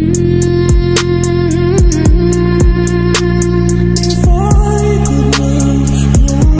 嗯。